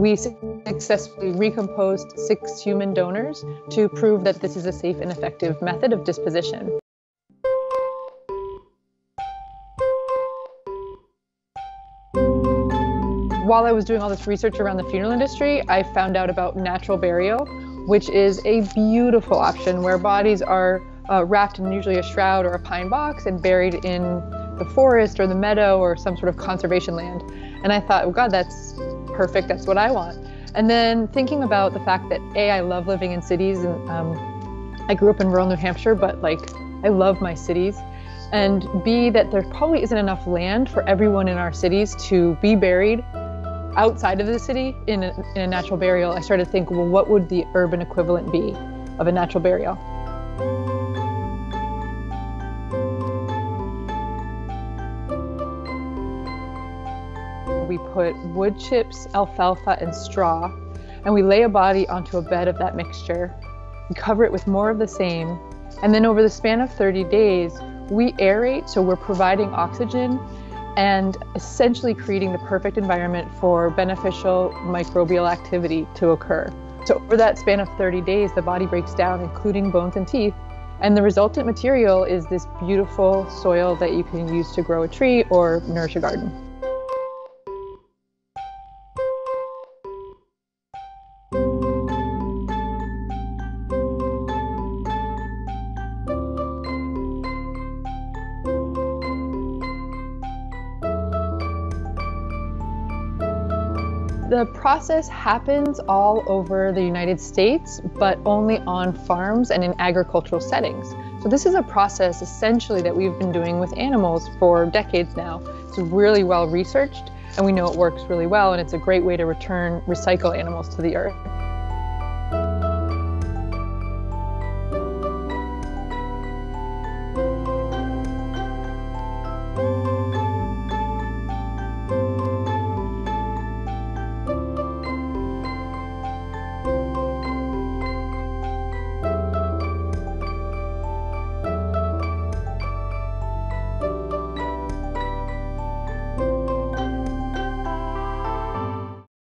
we successfully recomposed six human donors to prove that this is a safe and effective method of disposition. While I was doing all this research around the funeral industry, I found out about natural burial, which is a beautiful option where bodies are uh, wrapped in usually a shroud or a pine box and buried in the forest or the meadow or some sort of conservation land. And I thought, oh God, that's perfect. That's what I want. And then thinking about the fact that A, I love living in cities and um, I grew up in rural New Hampshire, but like I love my cities. And B, that there probably isn't enough land for everyone in our cities to be buried outside of the city in a, in a natural burial. I started to think, well, what would the urban equivalent be of a natural burial? Put wood chips, alfalfa, and straw, and we lay a body onto a bed of that mixture. We cover it with more of the same, and then over the span of 30 days, we aerate, so we're providing oxygen and essentially creating the perfect environment for beneficial microbial activity to occur. So, over that span of 30 days, the body breaks down, including bones and teeth, and the resultant material is this beautiful soil that you can use to grow a tree or nourish a garden. The process happens all over the United States, but only on farms and in agricultural settings. So this is a process essentially that we've been doing with animals for decades now. It's really well researched and we know it works really well and it's a great way to return recycle animals to the earth.